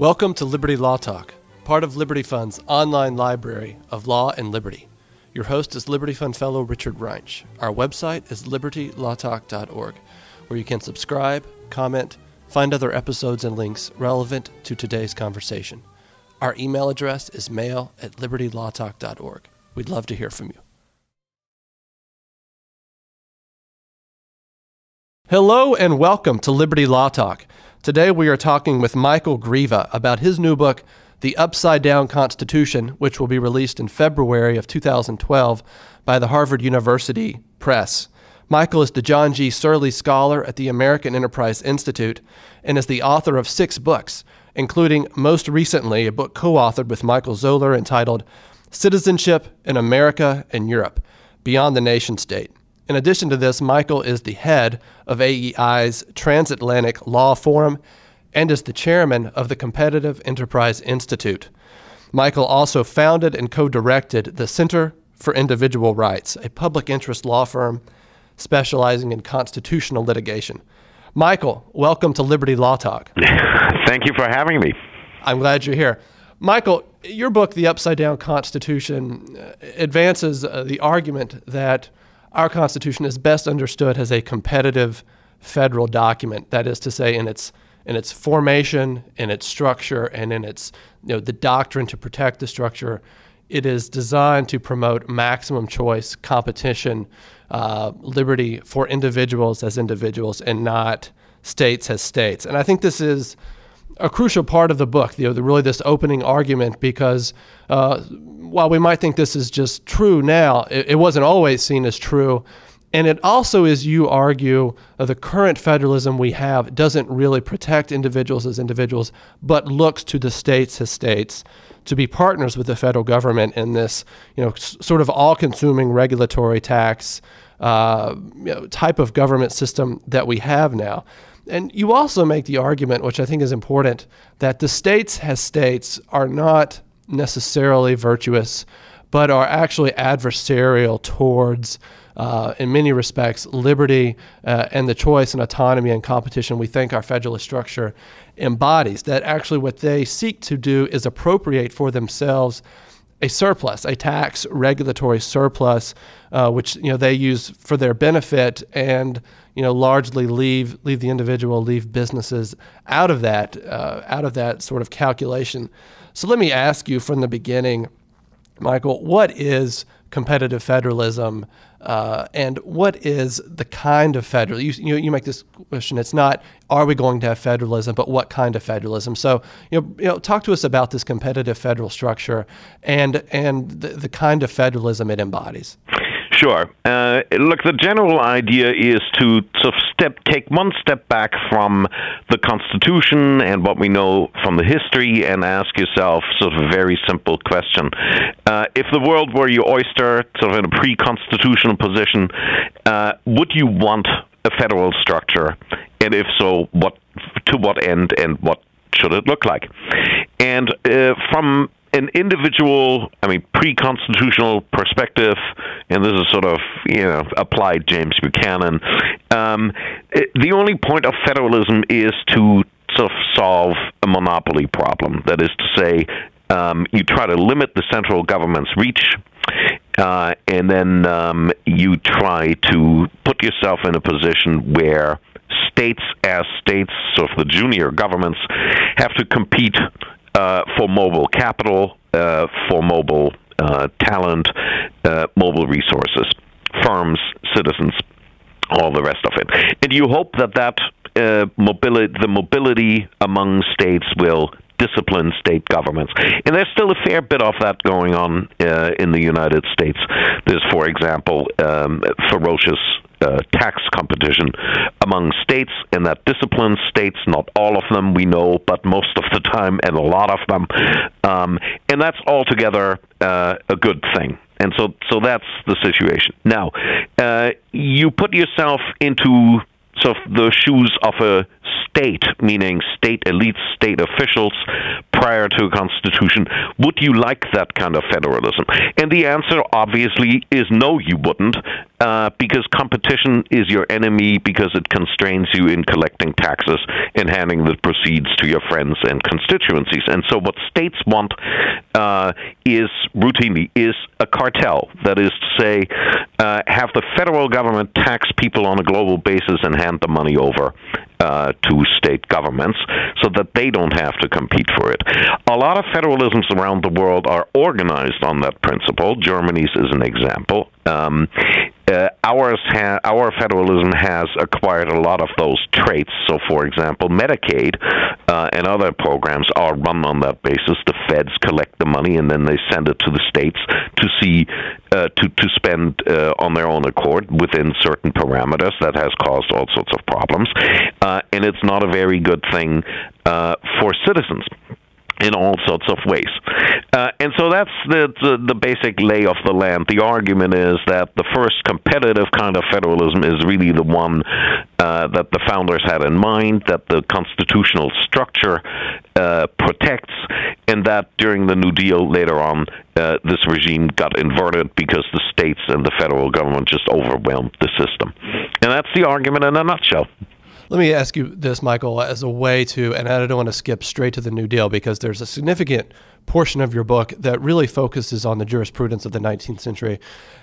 Welcome to Liberty Law Talk, part of Liberty Fund's online library of law and liberty. Your host is Liberty Fund Fellow Richard Reinsch. Our website is libertylawtalk.org, where you can subscribe, comment, find other episodes and links relevant to today's conversation. Our email address is mail at libertylawtalk.org. We'd love to hear from you. Hello and welcome to Liberty Law Talk. Today we are talking with Michael Greve about his new book, The Upside Down Constitution, which will be released in February of 2012 by the Harvard University Press. Michael is the John G. Searle Scholar at the American Enterprise Institute and is the author of six books, including most recently a book co authored with Michael Zoller entitled Citizenship in America and Europe Beyond the Nation State. In addition to this, Michael is the head of AEI's Transatlantic Law Forum and is the chairman of the Competitive Enterprise Institute. Michael also founded and co directed the Center for Individual Rights, a public interest law firm specializing in constitutional litigation. Michael, welcome to Liberty Law Talk. Thank you for having me. I'm glad you're here. Michael, your book, The Upside Down Constitution, uh, advances uh, the argument that our Constitution is best understood as a competitive federal document. That is to say, in its in its formation, in its structure, and in its you know the doctrine to protect the structure, it is designed to promote maximum choice, competition, uh, liberty for individuals as individuals, and not states as states. And I think this is a crucial part of the book, you know, the, really this opening argument, because uh, while we might think this is just true now, it, it, wasn't always seen as true. And it also is, you argue, uh, the current federalism we have doesn't really protect individuals as individuals, but looks to the states as states to be partners with the federal government in this, you know, sort of all-consuming regulatory tax uh, you know, type of government system that we have now. And you also make the argument, which I think is important, that the states as states are not necessarily virtuous, but are actually adversarial towards, uh, in many respects, liberty uh, and the choice and autonomy and competition we think our federalist structure embodies. That actually what they seek to do is appropriate for themselves a surplus, a tax regulatory surplus, uh, which you know they use for their benefit and you know largely leave leave the individual, leave businesses out of that uh, out of that sort of calculation. So let me ask you from the beginning, Michael, what is competitive federalism, uh, and what is the kind of federal? You, you, you make this question. It's not are we going to have federalism, but what kind of federalism? So you know, you know talk to us about this competitive federal structure and and the, the kind of federalism it embodies. Sure. Uh, look, the general idea is to sort of step, take one step back from the Constitution and what we know from the history, and ask yourself sort of a very simple question: uh, If the world were your oyster, sort of in a pre-constitutional position, uh, would you want a federal structure? And if so, what to what end, and what should it look like? And uh, from an individual, I mean, pre-constitutional perspective, and this is sort of you know applied James Buchanan. Um, it, the only point of federalism is to sort of solve a monopoly problem. That is to say, um, you try to limit the central government's reach. Uh, and then um, you try to put yourself in a position where states, as states, sort of the junior governments, have to compete uh, for mobile capital, uh, for mobile uh, talent, uh, mobile resources, firms, citizens, all the rest of it. And you hope that that uh, mobility, the mobility among states will discipline state governments. And there's still a fair bit of that going on uh, in the United States. There's, for example, um, ferocious tax competition among states, and that disciplines states, not all of them we know, but most of the time, and a lot of them. Um, and that's altogether uh, a good thing. And so, so that's the situation. Now, uh, you put yourself into sort of the shoes of a state, meaning state elites, state officials, prior to a constitution. Would you like that kind of federalism? And the answer, obviously, is no, you wouldn't, uh, because competition is your enemy because it constrains you in collecting taxes and handing the proceeds to your friends and constituencies. And so, what states want uh, is routinely is a cartel. That is to say, uh, have the federal government tax people on a global basis and hand the money over uh, to state governments so that they don't have to compete for it. A lot of federalisms around the world are organized on that principle. Germany's is an example. Um, uh, ours ha- our federalism has acquired a lot of those traits. So, for example, Medicaid uh, and other programs are run on that basis. The feds collect the money and then they send it to the states to see uh, to to spend uh, on their own accord within certain parameters. That has caused all sorts of problems, uh, and it's not a very good thing uh, for citizens in all sorts of ways. Uh, and so that's the, the, the basic lay of the land. The argument is that the first competitive kind of federalism is really the one uh, that the founders had in mind, that the constitutional structure uh, protects, and that during the New Deal later on, uh, this regime got inverted because the states and the federal government just overwhelmed the system. And that's the argument in a nutshell. Let me ask you this, Michael, as a way to, and I don't want to skip straight to the New Deal because there's a significant portion of your book that really focuses on the jurisprudence of the 19th century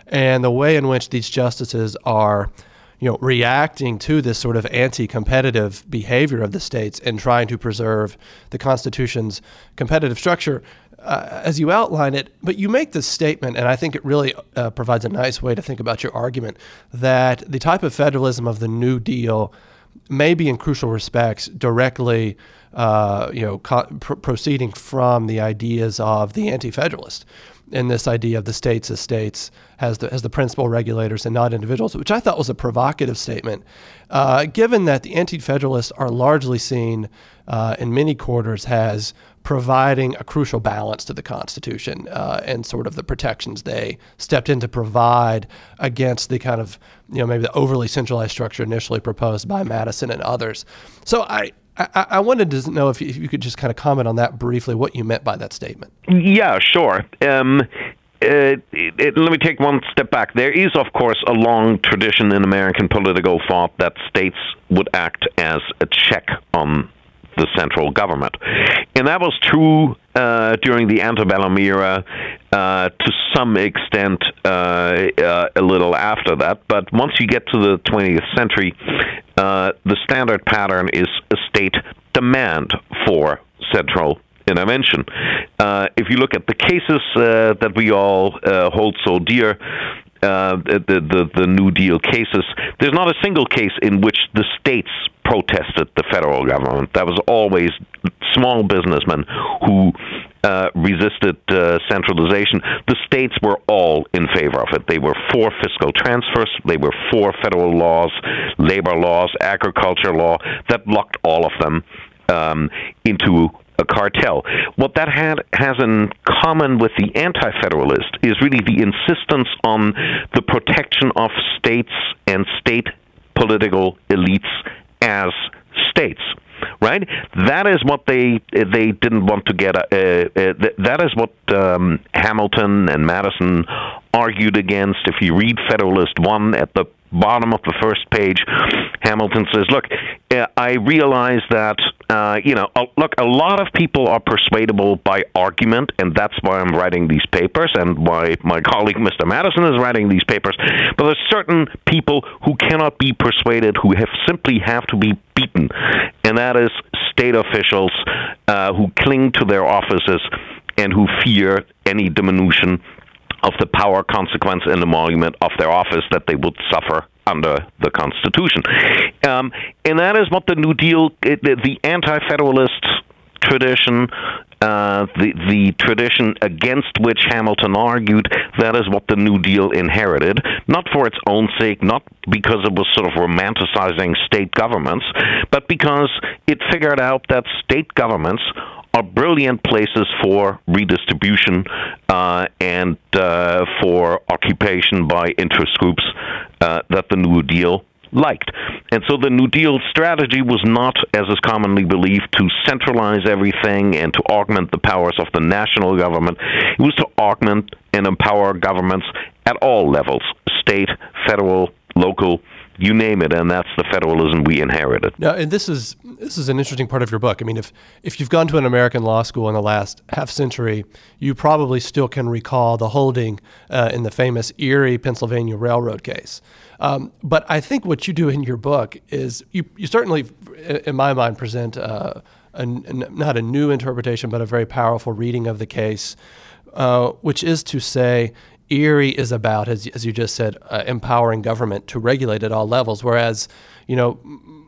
and the way in which these justices are you know, reacting to this sort of anti-competitive behavior of the states and trying to preserve the Constitution's competitive structure, uh, as you outline it. But you make this statement, and I think it really uh, provides a nice way to think about your argument that the type of federalism of the New Deal may be in crucial respects directly, uh, you know, co- pr- proceeding from the ideas of the anti-federalist, and this idea of the states as states has the as the principal regulators and not individuals, which I thought was a provocative statement, uh, given that the anti-federalists are largely seen uh, in many quarters as providing a crucial balance to the Constitution uh, and sort of the protections they stepped in to provide against the kind of, you know, maybe the overly centralized structure initially proposed by Madison and others. So I, I, wanted to know if you, could just kind of comment on that briefly, what you meant by that statement. Yeah, sure. Um, uh, it, let me take one step back. There is, of course, a long tradition in American political thought that states would act as a check on the central government. And that was true uh, during the antebellum era, uh, to some extent uh, uh a little after that. But once you get to the 20th century, uh, the standard pattern is a state demand for central intervention. Uh, if you look at the cases that we all hold so dear, uh, the, the the New Deal cases, there's not a single case in which the states protested the federal government. That was always small businessmen who uh, resisted uh, centralization. The states were all in favor of it. They were for fiscal transfers. They were for federal laws, labor laws, agriculture law that locked all of them um, into a cartel. What that had, has in common with the anti federalist is really the insistence on the protection of states and state political elites as states right? That is what they they didn't want to get. Uh, uh, that is what um, Hamilton and Madison argued against. If you read Federalist One at the bottom of the first page, Hamilton says, "Look, uh, I realize that uh, you know, look, a lot of people are persuadable by argument, and that's why I'm writing these papers, and why my colleague Mr. Madison is writing these papers. But there's certain people who cannot be persuaded, who have simply have to be beaten, and that is state officials uh, who cling to their offices and who fear any diminution of the power, consequence, and emolument of their office that they would suffer under the Constitution. Um, and that is what the New Deal, the, the anti federalist tradition, uh, the the tradition against which Hamilton argued, that is what the New Deal inherited, not for its own sake, not because it was sort of romanticizing state governments, but because it figured out that state governments are brilliant places for redistribution uh, and uh, for occupation by interest groups uh, that the New Deal liked. And so the New Deal strategy was not, as is commonly believed, to centralize everything and to augment the powers of the national government. It was to augment and empower governments at all levels state, federal, local, you name it, and that's the federalism we inherited. Now, and this is this is an interesting part of your book. I mean, if if you've gone to an American law school in the last half century, you probably still can recall the holding uh, in the famous Erie, Pennsylvania railroad case. Um, but I think what you do in your book is you you certainly, in my mind, present uh, a, not a new interpretation, but a very powerful reading of the case, uh, which is to say Erie is about, as, as you just said, uh, empowering government to regulate at all levels. Whereas, you know,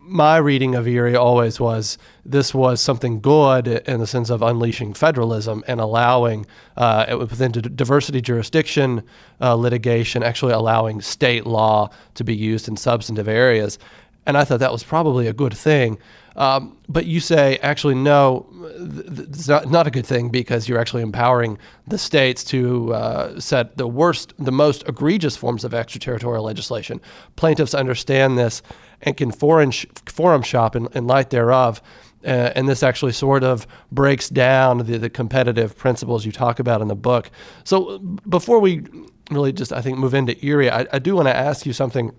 my reading of Erie always was this was something good in the sense of unleashing federalism and allowing uh, within diversity jurisdiction uh, litigation, actually allowing state law to be used in substantive areas. And I thought that was probably a good thing. Um, but you say, actually, no, it's not, not a good thing because you're actually empowering the states to uh, set the worst, the most egregious forms of extraterritorial legislation. Plaintiffs understand this and can sh- forum shop in, in light thereof. Uh, and this actually sort of breaks down the, the competitive principles you talk about in the book. So before we really just, I think, move into Erie, I, I do want to ask you something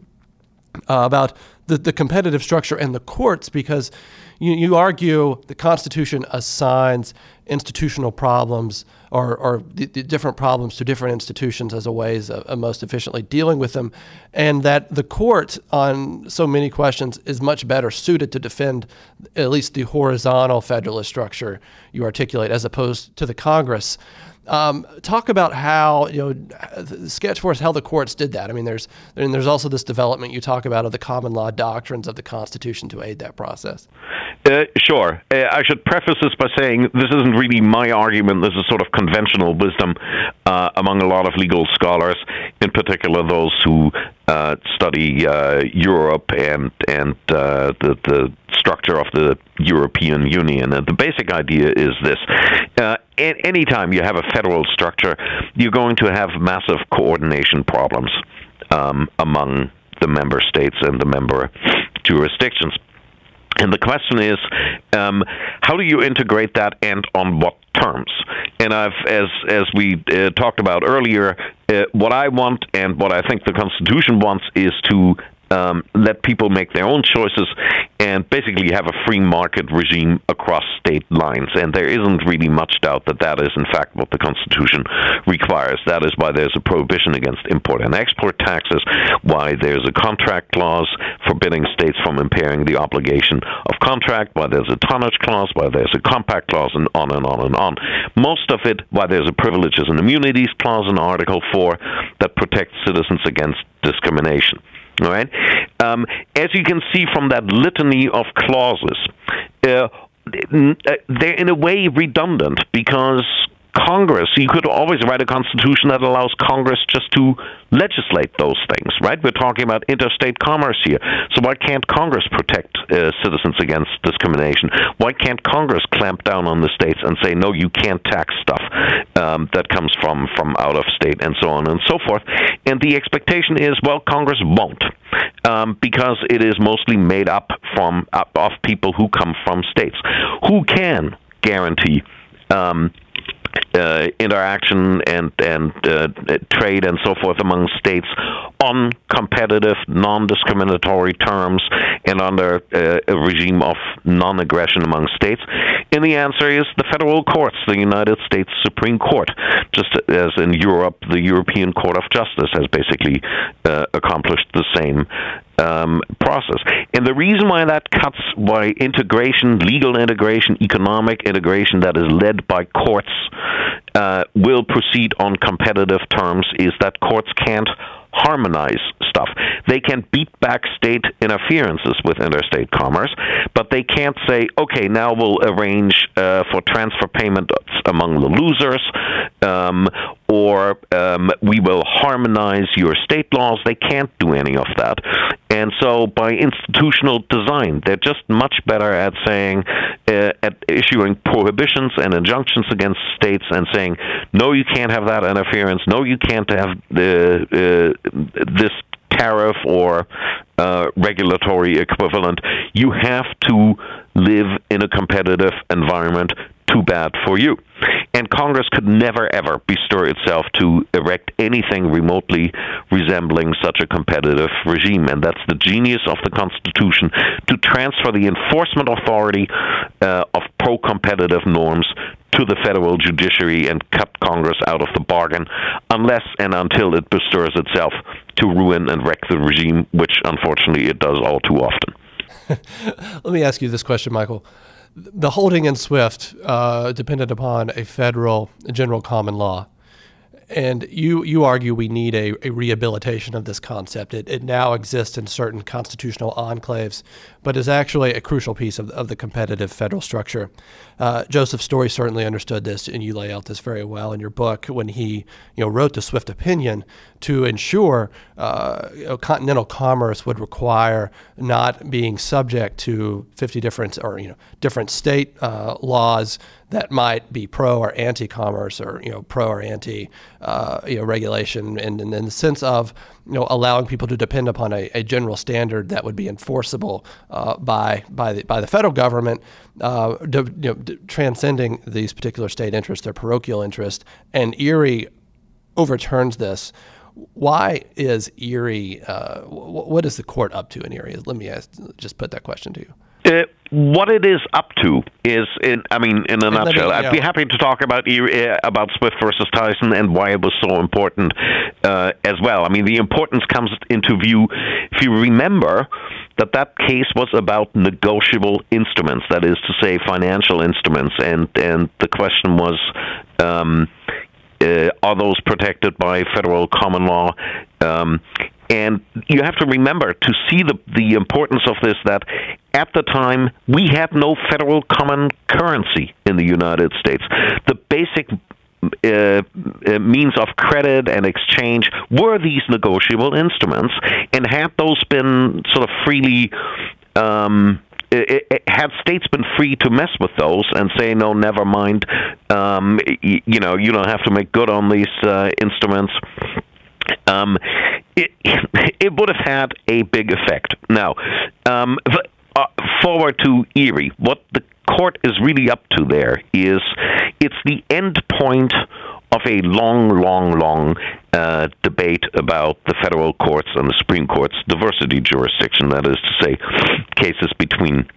uh, about the, the competitive structure and the courts because you, you argue the Constitution assigns institutional problems or, or the, the different problems to different institutions as a ways of, of, most efficiently dealing with them, and that the court on so many questions is much better suited to defend at least the horizontal federalist structure you articulate as opposed to the Congress. Um, talk about how you know sketch for how the courts did that. I mean, there's and there's also this development you talk about of the common law doctrines of the Constitution to aid that process. Uh, sure. Uh, I should preface this by saying this isn't really my argument. This is sort of conventional wisdom uh, among a lot of legal scholars, in particular those who uh, study uh, Europe and and the the structure of the European Union. And the basic idea is this: uh, anytime you have a federal structure, you're going to have massive coordination problems um, among the member states and the member jurisdictions. And the question is, um, how do you integrate that, and on what terms? And I've, as as we uh, talked about earlier, uh, what I want and what I think the Constitution wants is to um, let people make their own choices and basically you have a free market regime across state lines. And there isn't really much doubt that that is, in fact, what the Constitution requires. That is why there's a prohibition against import and export taxes, why there's a contract clause forbidding states from impairing the obligation of contract, why there's a tonnage clause, why there's a compact clause, and on and on and on. Most of it, why there's a privileges and immunities clause in Article 4 that protects citizens against discrimination. All right. Um, as you can see from that litany of clauses, uh, they're in a way redundant because Congress, you could always write a constitution that allows Congress just to legislate those things, right? We're talking about interstate commerce here. So why can't Congress protect uh, citizens against discrimination? Why can't Congress clamp down on the states and say, no, you can't tax stuff um, that comes from, from out of state and so on and so forth? And the expectation is, well, Congress won't um, because it is mostly made up from of people who come from states who can guarantee um, uh, interaction and and uh, trade and so forth among states on competitive, non-discriminatory terms and under uh, a regime of non-aggression among states? And the answer is the federal courts, the United States Supreme Court, just as in Europe, the European Court of Justice has basically uh, accomplished the same um, process. And the reason why that cuts, why integration, legal integration, economic integration that is led by courts uh, will proceed on competitive terms is that courts can't harmonize stuff. They can beat back state interferences with interstate commerce, but they can't say, okay, now we'll arrange uh, for transfer payments among the losers, um, or um, we will harmonize your state laws. They can't do any of that. And so, by institutional design, they're just much better at saying, uh, at issuing prohibitions and injunctions against states and saying, no, you can't have that interference. No, you can't have the, uh, this tariff or uh, regulatory equivalent. You have to live in a competitive environment too bad for you. And Congress could never ever bestir itself to erect anything remotely resembling such a competitive regime. And that's the genius of the Constitution to transfer the enforcement authority uh, of pro competitive norms to the federal judiciary and cut Congress out of the bargain unless and until it bestirs itself to ruin and wreck the regime, which unfortunately it does all too often. Let me ask you this question, Michael the holding in SWIFT uh, depended upon a federal general common law. And you, you argue we need a, a rehabilitation of this concept. It, it now exists in certain constitutional enclaves, but is actually a crucial piece of, of the competitive federal structure. Uh, Joseph Story certainly understood this, and you lay out this very well in your book when he you know, wrote the SWIFT opinion to ensure uh, you know, continental commerce would require not being subject to 50 different or you know different state uh, laws that might be pro or anti-commerce or you know pro or anti uh, you know regulation and, and in the sense of you know allowing people to depend upon a, a general standard that would be enforceable uh, by by the by the federal government uh, you know, transcending these particular state interests their parochial interest and Erie overturns this why is Erie? Uh, what is the court up to in Erie? Let me ask, just put that question to you. What it is up to is, in, I mean, in a nutshell, me, I'd be happy to talk about uh, about Swift versus Tyson and why it was so important uh, as well. I mean, the importance comes into view if you remember that that case was about negotiable instruments, that is to say, financial instruments, and and the question was. Um, uh, are those protected by federal common law? Um, and you have to remember to see the the importance of this that at the time we had no federal common currency in the United States. The basic uh, uh, means of credit and exchange were these negotiable instruments, and had those been sort of freely um, it, it, had states been free to mess with those and say no, never mind, um, you, you know, you don't have to make good on these uh, instruments. Um, it it would have had a big effect. Now, um, uh, forward to Erie, what the court is really up to there is it's the end point of a long, long, long uh, debate about the federal courts and the Supreme Court's diversity jurisdiction. That is to say, cases between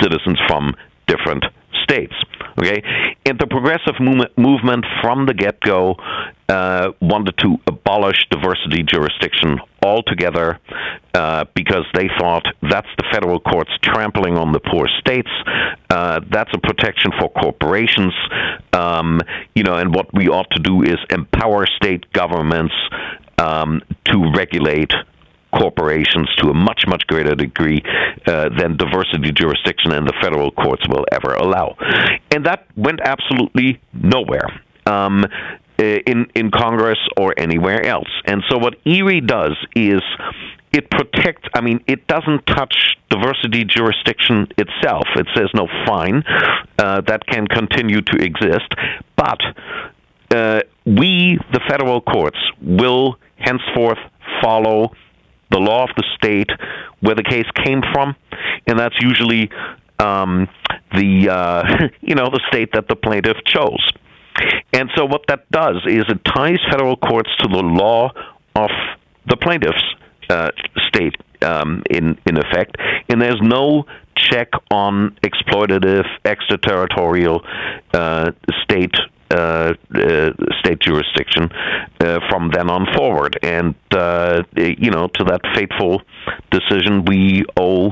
citizens from different states. Okay, and the progressive movement, movement from the get-go uh, wanted to abolish diversity jurisdiction altogether uh, because they thought that's the federal courts trampling on the poor states. Uh, that's a protection for corporations, um, you know. And what we ought to do is empower state governments um, to regulate corporations to a much, much greater degree uh, than diversity jurisdiction and the federal courts will ever allow. And that went absolutely nowhere. Um, in in Congress or anywhere else. And so what Erie does is it protects I mean it doesn't touch diversity jurisdiction itself. It says no fine uh, that can continue to exist, but uh, we the federal courts will henceforth follow the law of the state where the case came from, and that's usually um, the uh, you know the state that the plaintiff chose. And so what that does is it ties federal courts to the law of the plaintiff's uh, state um, in in effect, and there's no check on exploitative extraterritorial uh, state uh, uh, state jurisdiction uh, from then on forward. And uh, you know, to that fateful decision, we owe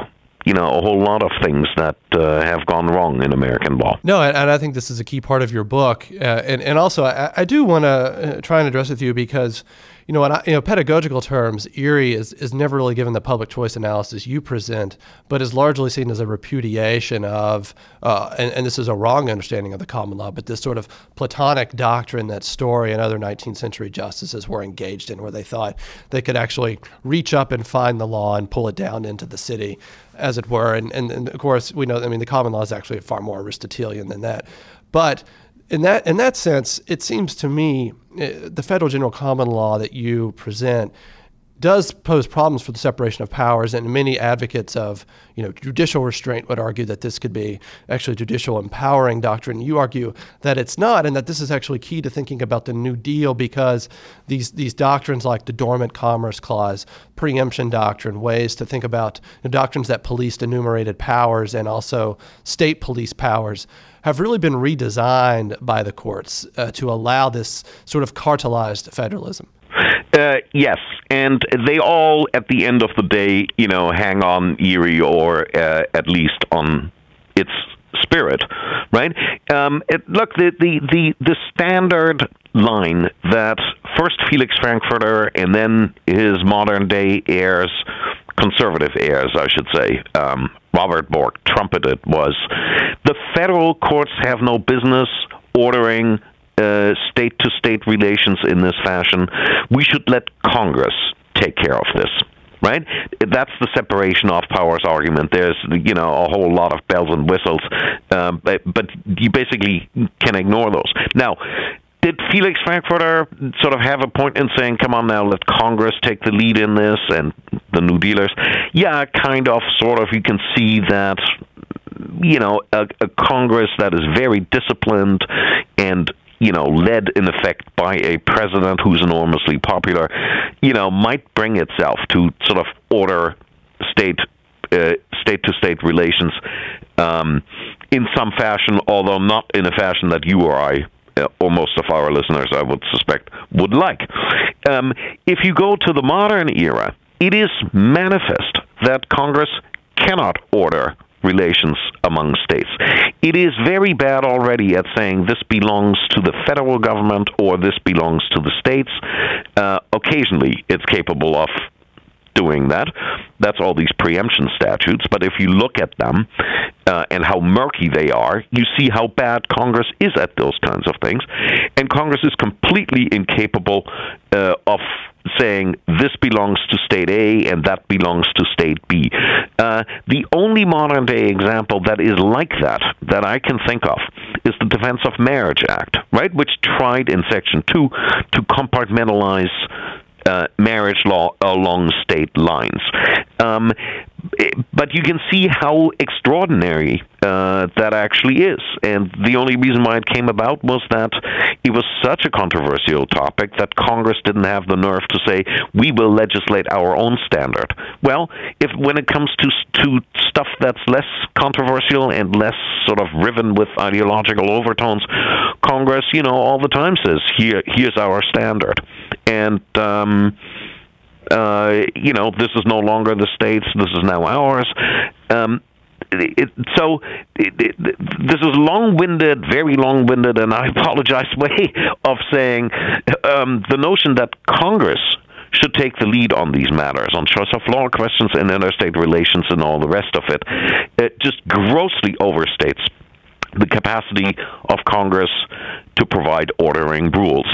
you know a whole lot of things that uh, have gone wrong in American law. No, and, and, I think this is a key part of your book, uh, and and also I, I do want to try and address with you because you know, in you know, pedagogical terms, Erie is, is never really given the public choice analysis you present, but is largely seen as a repudiation of, uh, and, and this is a wrong understanding of the common law, but this sort of Platonic doctrine that Story and other 19th century justices were engaged in, where they thought they could actually reach up and find the law and pull it down into the city, as it were. And, and, and of course, we know, I mean, the common law is actually far more Aristotelian than that. But in that in that sense, it seems to me uh, the federal general common law that you present does pose problems for the separation of powers, and many advocates of you know judicial restraint would argue that this could be actually judicial empowering doctrine. You argue that it's not, and that this is actually key to thinking about the New Deal because these these doctrines like the Dormant Commerce Clause, preemption doctrine, ways to think about you know, doctrines that policed enumerated powers and also state police powers have really been redesigned by the courts uh, to allow this sort of cartelized federalism. Uh, yes, and they all, at the end of the day, you know, hang on Erie or uh, at least on its spirit, right? Um, it, look, the, the the the standard line that first Felix Frankfurter and then his modern day heirs, conservative heirs, I should say, um, Robert Bork trumpeted was the federal courts have no business ordering state to state relations in this fashion. We should let Congress take care of this right? That's the separation of powers argument. There's you know a whole lot of bells and whistles, um, but, but you basically can ignore those. Now, did Felix Frankfurter sort of have a point in saying, "Come on now, let Congress take the lead in this," and the New Dealers? Yeah, kind of, sort of. You can see that. You know, a, a Congress that is very disciplined and you know, led in effect by a president who's enormously popular, you know, might bring itself to sort of order state state to state relations um, in some fashion, although not in a fashion that you or I. Uh, or most of our listeners, I would suspect, would like. Um, if you go to the modern era, it is manifest that Congress cannot order relations among states. It is very bad already at saying this belongs to the federal government or this belongs to the states. Uh, occasionally, it's capable of doing that. That's all these preemption statutes. But if you look at them uh, and how murky they are, you see how bad Congress is at those kinds of things. And Congress is completely incapable uh, of saying this belongs to state A and that belongs to state B. Uh, the only modern day example that is like that, that I can think of, is the Defense of Marriage Act, right, which tried in Section 2 to compartmentalize uh, marriage law along state lines. Um, but you can see how extraordinary uh, that actually is. And the only reason why it came about was that it was such a controversial topic that Congress didn't have the nerve to say we will legislate our own standard. Well, if when it comes to to stuff that's less controversial and less sort of riven with ideological overtones, Congress, you know, all the time says here here's our standard, and. Um, uh, you know, this is no longer the states. This is now ours. Um, it, so it, it, this is long-winded, very long-winded, and I apologize way of saying um, the notion that Congress should take the lead on these matters, on choice of law questions and interstate relations and all the rest of it. It just grossly overstates the capacity of Congress to provide ordering rules.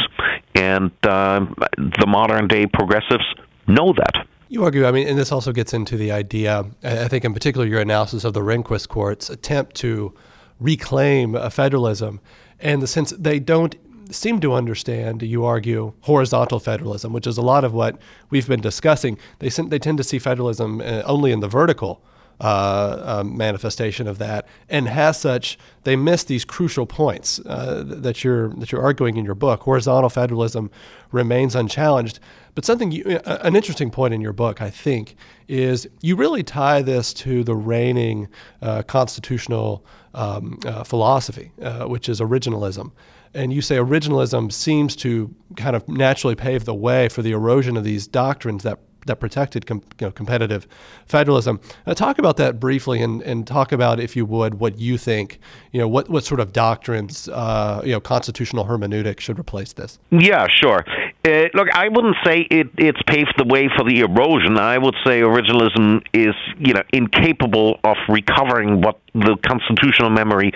And uh, the modern day progressives know that. You argue, I mean, and this also gets into the idea, I think in particular your analysis of the Rehnquist court's attempt to reclaim federalism and the sense they don't seem to understand, you argue, horizontal federalism, which is a lot of what we've been discussing. They, they tend to see federalism uh, only in the vertical uh, um, manifestation of that, and as such, they miss these crucial points uh, that you're that you're arguing in your book. Horizontal federalism remains unchallenged, but something you, uh, an interesting point in your book, I think, is you really tie this to the reigning uh, constitutional um, uh, philosophy, uh, which is originalism. And you say originalism seems to kind of naturally pave the way for the erosion of these doctrines that that protected com, you know, competitive federalism. Uh, talk about that briefly, and, and talk about, if you would, what you think. You know, what what sort of doctrines, uh, you know, constitutional hermeneutic should replace this? Yeah, sure. Uh, look, I wouldn't say it, it's paved the way for the erosion. I would say originalism is, you know, incapable of recovering what the constitutional memory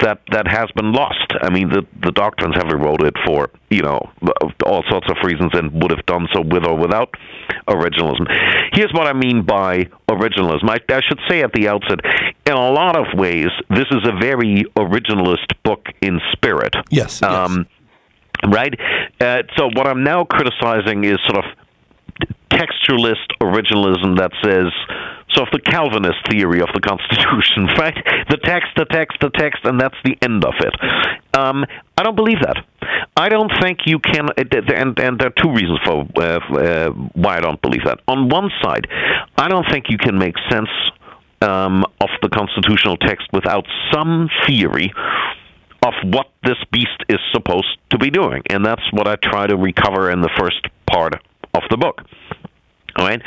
that that has been lost. I mean, the the doctrines have eroded for you know all sorts of reasons and would have done so with or without originalism. Here's what I mean by originalism. I, I should say at the outset, in a lot of ways, this is a very originalist book in spirit. Yes. Um, yes. Right. Uh, so what I'm now criticizing is sort of textualist originalism that says sort of the Calvinist theory of the Constitution, right? The text, the text, the text, and that's the end of it. Um, I don't believe that. I don't think you can, and, and there are two reasons for uh, uh, why I don't believe that. On one side, I don't think you can make sense um, of the constitutional text without some theory of what this beast is supposed to be doing. And that's what I try to recover in the first part of the book. All right,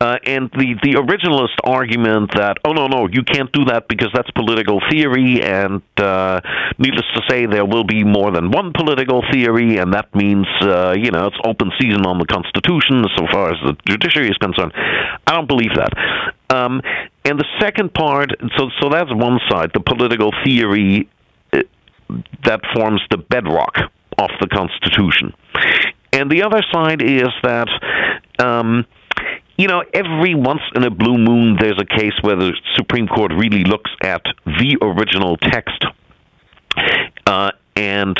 uh, and the the originalist argument that oh no no you can't do that because that's political theory, and uh, needless to say there will be more than one political theory, and that means uh, you know it's open season on the Constitution so far as the judiciary is concerned. I don't believe that. Um, and the second part, so so that's one side, the political theory that forms the bedrock of the Constitution, and the other side is that. Um, you know, every once in a blue moon, there's a case where the Supreme Court really looks at the original text, uh, and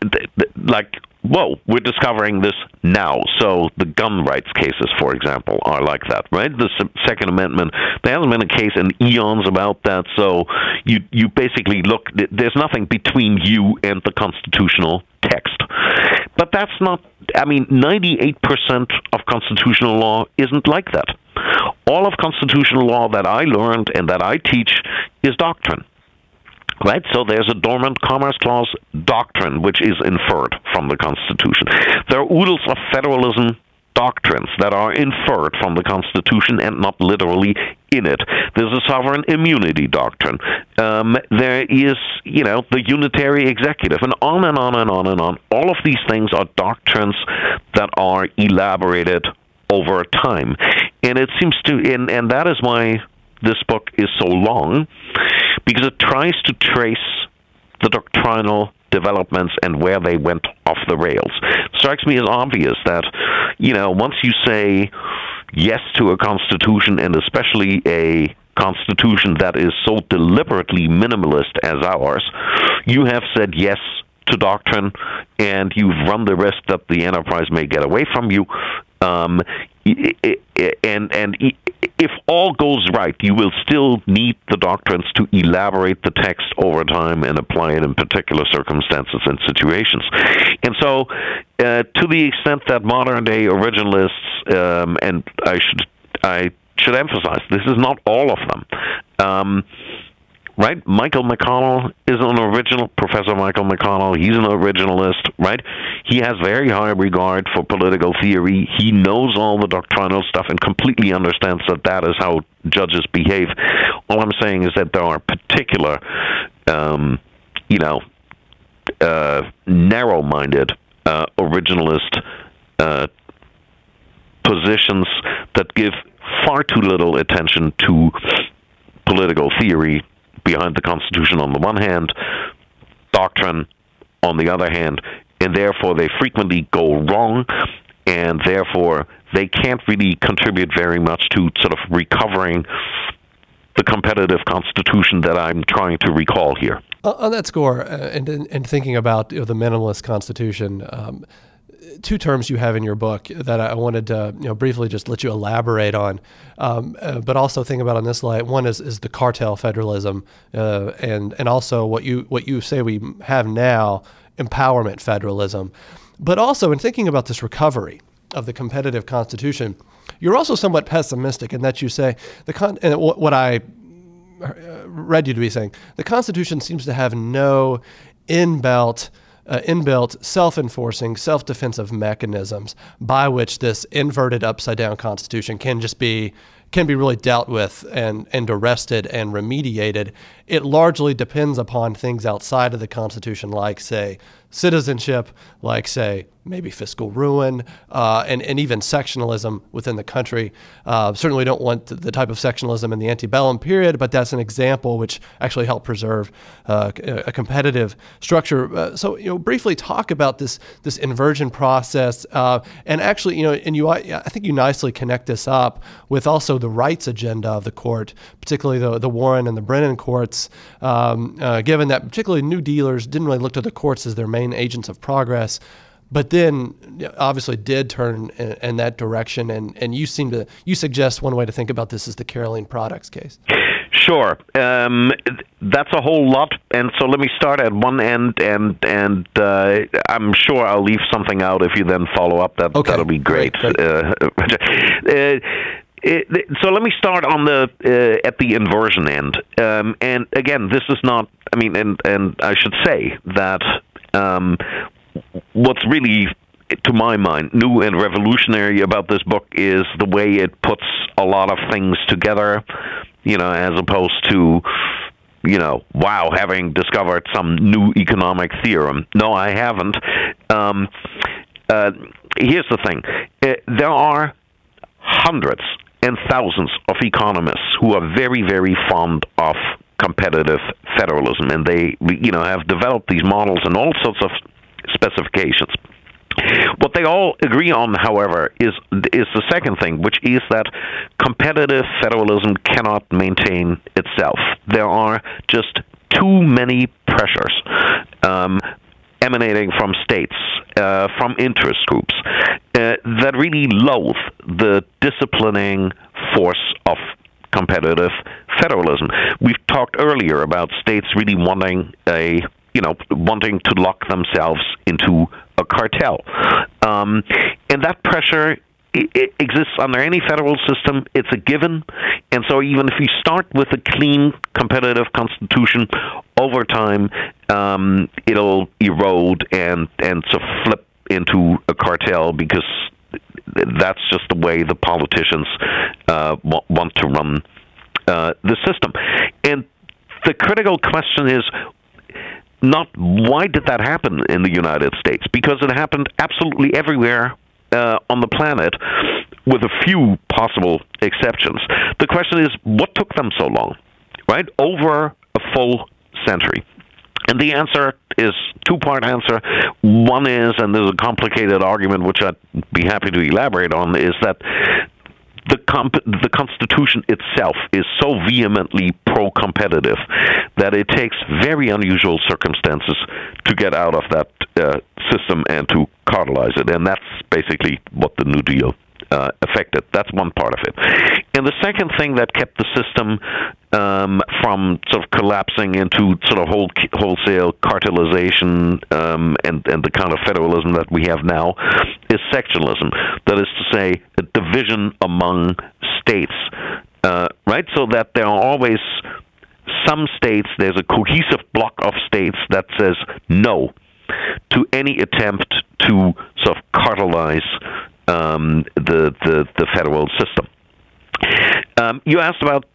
th- th- like, whoa, we're discovering this now. So the gun rights cases, for example, are like that, right? The Second Amendment. There hasn't been a case in eons about that. So you you basically look. There's nothing between you and the constitutional text. But that's not, I mean, 98% of constitutional law isn't like that. All of constitutional law that I learned and that I teach is doctrine. Right? So there's a dormant commerce clause doctrine which is inferred from the Constitution. There are oodles of federalism doctrines that are inferred from the Constitution and not literally in it. There's a sovereign immunity doctrine. Um, there is, you know, the unitary executive, and on and on and on and on. All of these things are doctrines that are elaborated over time, and it seems to, and, and that is why this book is so long, because it tries to trace the doctrinal developments and where they went off the rails. It strikes me as obvious that, you know, once you say yes to a constitution and especially a constitution that is so deliberately minimalist as ours, you have said yes to doctrine and you've run the risk that the enterprise may get away from you. Um, and and if all goes right, you will still need the doctrines to elaborate the text over time and apply it in particular circumstances and situations. And so, uh, to the extent that modern day originalists, um, and I should I should emphasize, this is not all of them. Um, right? Michael McConnell is an original, Professor Michael McConnell. He's an originalist, right? He has very high regard for political theory. He knows all the doctrinal stuff and completely understands that that is how judges behave. All I'm saying is that there are particular, um, you know, uh, narrow-minded uh, originalist uh, positions that give far too little attention to political theory behind the Constitution on the one hand, doctrine on the other hand, and therefore they frequently go wrong, and therefore they can't really contribute very much to sort of recovering the competitive constitution that I'm trying to recall here. On that score, uh, and, and thinking about you know, the minimalist constitution, um, two terms you have in your book that I wanted to you know briefly just let you elaborate on, um, uh, but also think about on this light. One is is the cartel federalism, uh, and and also what you what you say we have now, empowerment federalism, but also in thinking about this recovery of the competitive constitution, you're also somewhat pessimistic in that you say the con and what I uh, read you to be saying the Constitution seems to have no inbuilt uh, inbuilt self enforcing, self defensive mechanisms by which this inverted upside down constitution can just be can be really dealt with and, and arrested and remediated. It largely depends upon things outside of the Constitution, like, say, citizenship, like, say, maybe fiscal ruin, uh, and, and even sectionalism within the country. Uh, certainly don't want the type of sectionalism in the antebellum period, but that's an example which actually helped preserve uh, a competitive structure. Uh, so, you know, briefly talk about this this inversion process, uh, and actually, you know, and you, I think you nicely connect this up with also the rights agenda of the court, particularly the, the Warren and the Brennan courts, um, uh, given that particularly New Dealers didn't really look to the courts as their main agents of progress but then obviously did turn in, in, that direction. And, and you seem to you suggest one way to think about this is the Carolene Products case. Sure, um, that's a whole lot, and so let me start at one end, and and uh, I'm sure I'll leave something out if you then follow up. That okay. that'll be great. great, great. Uh, uh so let me start on the uh, at the inversion end, um, and again, this is not. I mean, and and I should say that um, what's really to my mind, new and revolutionary about this book is the way it puts a lot of things together, you know, as opposed to, you know, wow, having discovered some new economic theorem. No, I haven't. Um, uh, here's the thing uh, there are hundreds and thousands of economists who are very, very fond of competitive federalism, and they, you know, have developed these models and all sorts of specifications. What they all agree on, however, is is the second thing, which is that competitive federalism cannot maintain itself. There are just too many pressures um, emanating from states, uh, from interest groups, uh, that really loathe the disciplining force of competitive federalism. We've talked earlier about states really wanting a you know wanting to lock themselves into a cartel, um, and that pressure it exists under any federal system. It's a given. And so, even if you start with a clean, competitive constitution, over time, um, it'll erode and, and so flip into a cartel because that's just the way the politicians uh, want to run uh, the system. And the critical question is not why did that happen in the United States? Because it happened absolutely everywhere uh, on the planet, with a few possible exceptions. The question is, what took them so long? Right? Over a full century. And the answer is two part answer. One is, and there's a complicated argument which I'd be happy to elaborate on, is that the comp- the Constitution itself is so vehemently pro-competitive that it takes very unusual circumstances to get out of that uh, system and to cartelize it, and that's basically what the New Deal uh, affected. That's one part of it. And the second thing that kept the system um, from sort of collapsing into sort of whole, wholesale cartelization um, and, and the kind of federalism that we have now is sectionalism. That is to say, a division among states, uh, right? So that there are always some states, there's a cohesive block of states that says no to any attempt to sort of cartelize um, the, the the federal system. Um, you asked about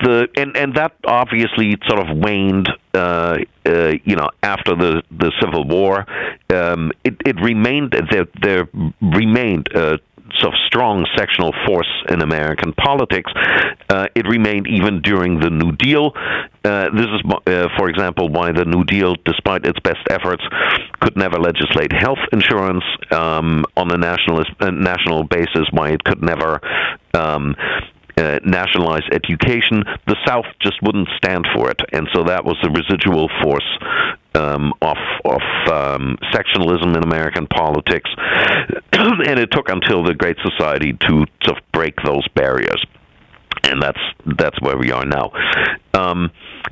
the and and that obviously sort of waned, uh, uh, you know, after the the Civil War. Um, it it remained there there remained uh, of strong sectional force in American politics. Uh, it remained even during the New Deal. Uh, this is, uh, for example, why the New Deal, despite its best efforts, could never legislate health insurance um, on a nationalist, uh, national basis. Why it could never um, uh, nationalize education, the South just wouldn't stand for it, and so that was the residual force um, of of um, sectionalism in American politics, and it took until the Great Society to of break those barriers and that's that's where we are now. Um,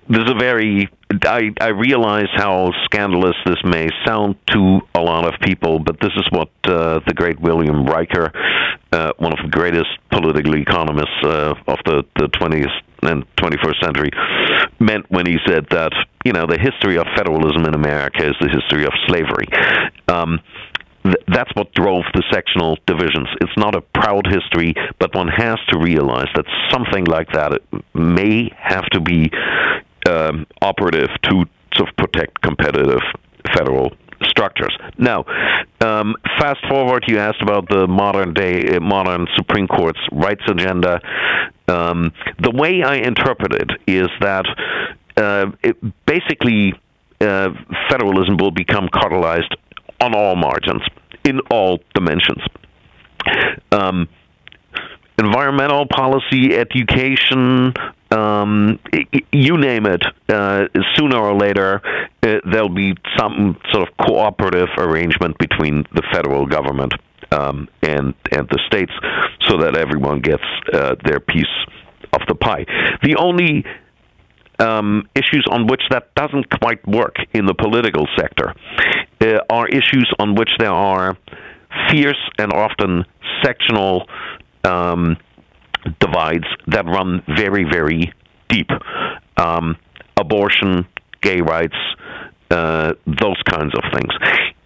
there's a very I, I realize how scandalous this may sound to a lot of people, but this is what uh, the great William Riker, uh, one of the greatest political economists uh, of the, the 20th and 21st century, meant when he said that you know the history of federalism in America is the history of slavery. Um, that's what drove the sectional divisions. It's not a proud history, but one has to realize that something like that may have to be um, operative to sort of protect competitive federal structures. Now, um, fast forward, you asked about the modern day, uh, modern Supreme Court's rights agenda. Um, the way I interpret it is that uh, it basically uh, federalism will become cartelized on all margins, in all dimensions. Um, environmental policy, education, um, you name it, uh, sooner or later, uh, there'll be some sort of cooperative arrangement between the federal government um, and and the states, so that everyone gets uh, their piece of the pie. The only um, issues on which that doesn't quite work in the political sector uh, are issues on which there are fierce and often sectional um, divides that run very, very deep. Um, abortion, gay rights, uh, those kinds of things.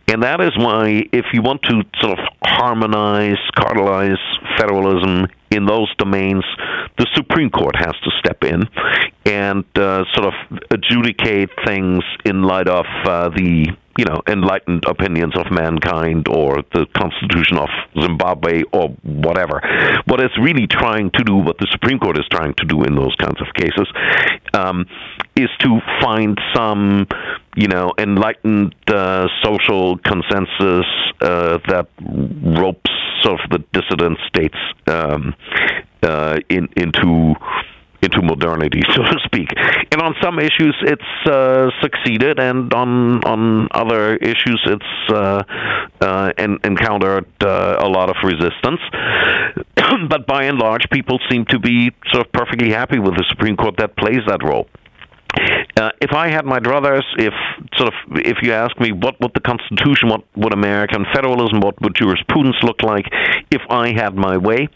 And that is why, if you want to sort of harmonize, cartelize federalism in those domains, the Supreme Court has to step in and uh, sort of adjudicate things in light of uh, the you know enlightened opinions of mankind or the Constitution of Zimbabwe or whatever. What it's really trying to do, what the Supreme Court is trying to do in those kinds of cases, um, is to find some you know enlightened uh, social consensus uh, that ropes sort of the dissident states um, uh, in, into into modernity, so to speak. And on some issues, it's uh, succeeded, and on on other issues, it's uh, uh, en- encountered uh, a lot of resistance. but by and large, people seem to be sort of perfectly happy with the Supreme Court that plays that role. Uh, if I had my druthers, if sort of, if you ask me what would the Constitution, what would American federalism, what would jurisprudence look like, if I had my way,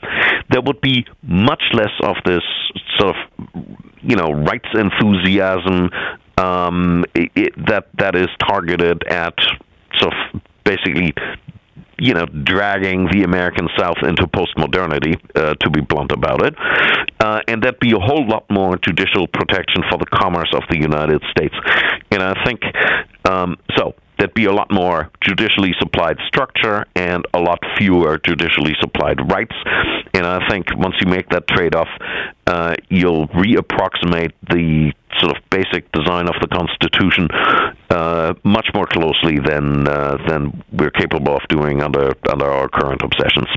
there would be much less of this sort of, you know, rights enthusiasm um, it, that that is targeted at sort of basically you know, dragging the American South into postmodernity, uh, to be blunt about it, uh, and that'd be a whole lot more judicial protection for the commerce of the United States. And I think um, so. There'd be a lot more judicially supplied structure and a lot fewer judicially supplied rights. And I think once you make that trade off, uh, you'll reapproximate the sort of basic design of the Constitution uh, much more closely than uh, than we're capable of doing under under our current obsessions.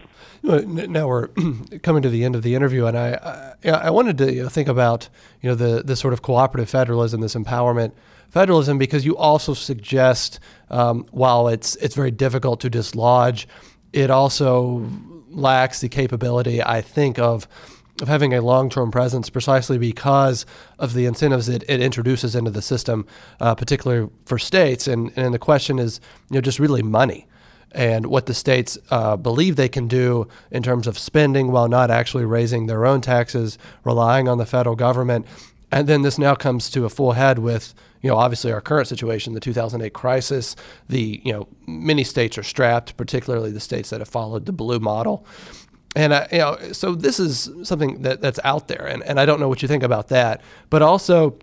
Now we're coming to the end of the interview, and I I, I wanted to you know, think about you know the the sort of cooperative federalism, this empowerment federalism, because you also suggest um, while it's it's very difficult to dislodge, it also lacks the capability, I think, of of having a long-term presence precisely because of the incentives it, it introduces into the system, uh, particularly for states. And, and the question is, you know, just really money and what the states uh, believe they can do in terms of spending while not actually raising their own taxes, relying on the federal government. And then this now comes to a full head with, you know, obviously our current situation, the 2008 crisis. The, you know, many states are strapped, particularly the states that have followed the blue model. And uh, you know, so this is something that, that's out there, and, and I don't know what you think about that. But also,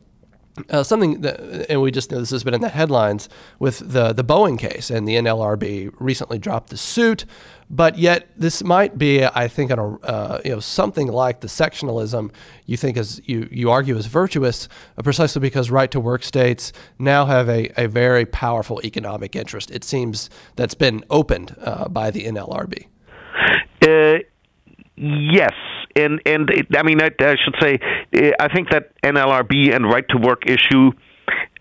uh, something that, and we just know this has been in the headlines with the the Boeing case, and the NLRB recently dropped the suit. But yet, this might be, I think, an, uh, you know, something like the sectionalism you think is you you argue is virtuous, uh, precisely because right to work states now have a, a very powerful economic interest. It seems that's been opened uh, by the NLRB. Yes, and and it, I mean I, I, should say I think that NLRB and right to work issue.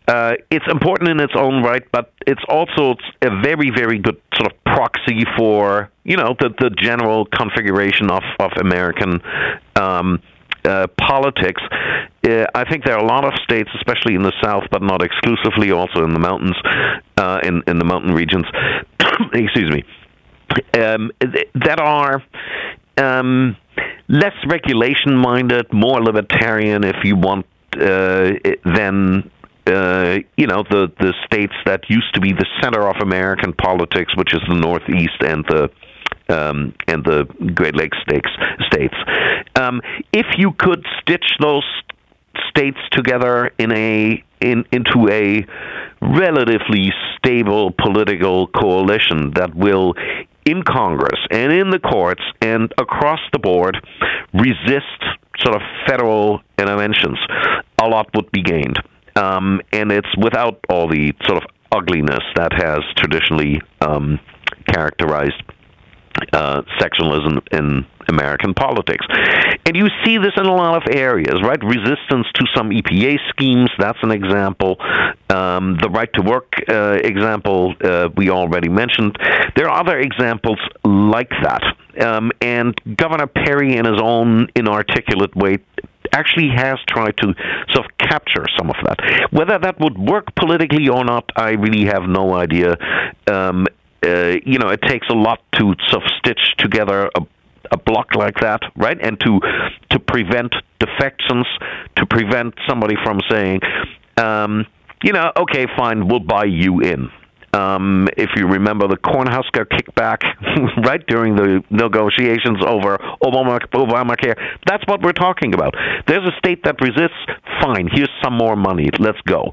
Uh, it's important in its own right, but it's also a very, very good sort of proxy for you know the the general configuration of of American um, uh, politics. Uh, I think there are a lot of states, especially in the South, but not exclusively, also in the mountains, uh, in in the mountain regions. excuse me, um, that are um, less regulation minded, more libertarian, if you want, uh, than uh, you know the the states that used to be the center of American politics, which is the Northeast and the um, and the Great Lakes states. States. Um, if you could stitch those states together in a in into a relatively stable political coalition that will in Congress and in the courts and across the board resist sort of federal interventions, a lot would be gained. Um, and it's without all the sort of ugliness that has traditionally um, characterized uh, sectionalism in American politics. And you see this in a lot of areas, right? Resistance to some EPA schemes, that's an example. Um, the right to work uh, example uh, we already mentioned. There are other examples like that. Um, and Governor Perry, in his own inarticulate way, actually has tried to sort of capture some of that. Whether that would work politically or not, I really have no idea. Um, uh, you know, it takes a lot to sort of stitch together a a block like that, right? And to to prevent defections, to prevent somebody from saying, um, you know, okay, fine, we'll buy you in. Um, if you remember the Cornhusker kickback, right during the negotiations over Obama, Obamacare, that's what we're talking about. There's a state that resists. Fine, here's some more money. Let's go.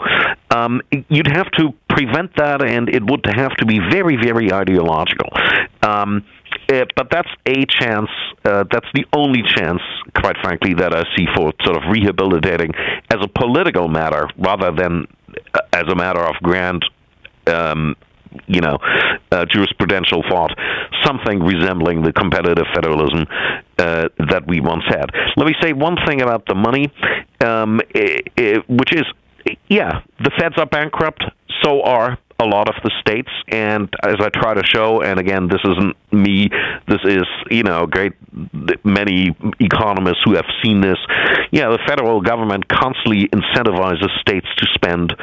Um, you'd have to prevent that, and it would have to be very, very ideological. Um, uh, but that's a chance. Uh, that's the only chance, quite frankly, that I see for sort of rehabilitating as a political matter rather than uh, as a matter of grand um, you know, uh, jurisprudential thought, something resembling the competitive federalism uh, that we once had. Let me say one thing about the money, um, it, it, which is, yeah, the feds are bankrupt, so are a lot of the states. And as i try to show and again this isn't me this is you know great many economists who have seen this. Yeah the federal government constantly incentivizes states to spend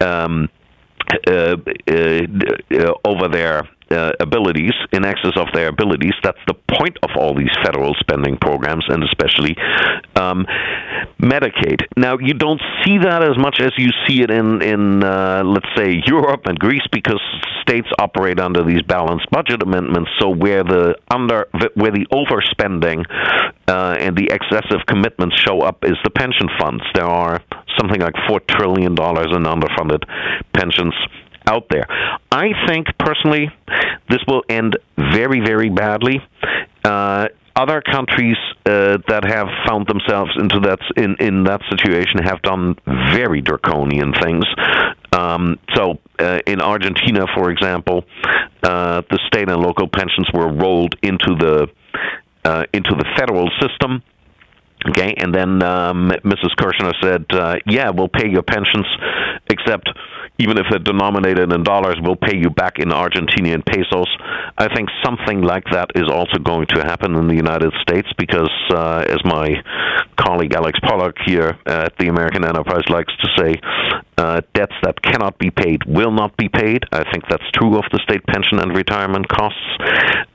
um, uh, uh, over their uh, abilities, in excess of their abilities. That's the point of all these federal spending programs, and especially um, Medicaid. Now, you don't see that as much as you see it in, in uh, let's say, Europe and Greece, because states operate under these balanced budget amendments. So where the under where the overspending uh, and the excessive commitments show up is the pension funds. There are something like four trillion dollars in underfunded pensions out there. I think personally, this will end very, very badly. Uh, other countries uh, that have found themselves into that in in that situation have done very draconian things. Um, so, uh, in Argentina, for example, uh, the state and local pensions were rolled into the uh, into the federal system. Okay, and then um, Mrs. Kirchner said, uh, "Yeah, we'll pay your pensions, except even if they're denominated in dollars, we'll pay you back in Argentinian pesos." I think something like that is also going to happen in the United States because, uh, as my colleague Alex Pollock here at the American Enterprise likes to say, uh, debts that cannot be paid will not be paid. I think that's true of the state pension and retirement costs.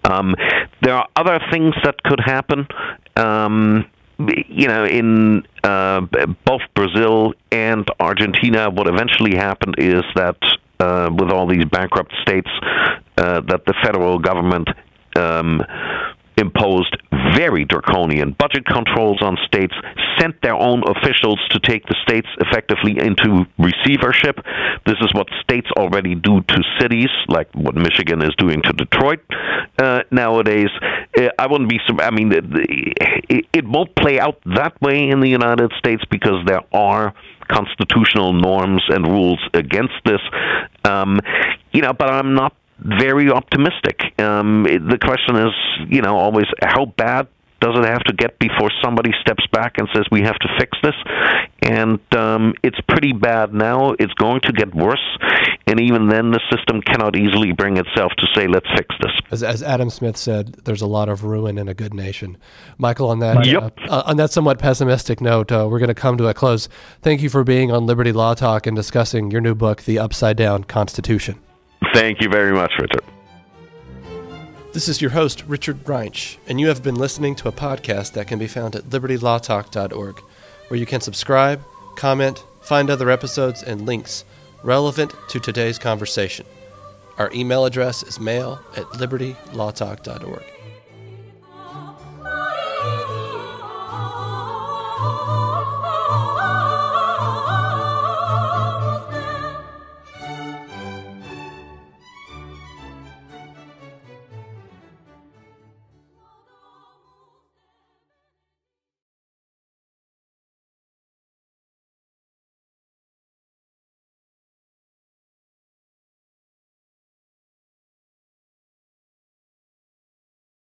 Um, there are other things that could happen. Um, you know, in uh, both Brazil and Argentina, what eventually happened is that uh, with all these bankrupt states, uh, that the federal government um, imposed very draconian budget controls on states, sent their own officials to take the states effectively into receivership. This is what states already do to cities, like what Michigan is doing to Detroit uh, nowadays. I wouldn't be. I mean, it, it won't play out that way in the United States because there are constitutional norms and rules against this. Um, you know, but I'm not very optimistic. Um, the question is, you know, always how bad does it have to get before somebody steps back and says we have to fix this? And um, it's pretty bad now. It's going to get worse, and even then, the system cannot easily bring itself to say, "Let's fix this." As, as Adam Smith said, there's a lot of ruin in a good nation. Michael, on that yep. uh, on that somewhat pessimistic note, uh, we're going to come to a close. Thank you for being on Liberty Law Talk and discussing your new book, The Upside Down Constitution. Thank you very much, Richard. This is your host, Richard Reinsch, and you have been listening to a podcast that can be found at libertylawtalk.org, where you can subscribe, comment, find other episodes, and links relevant to today's conversation. Our email address is mail at libertylawtalk.org.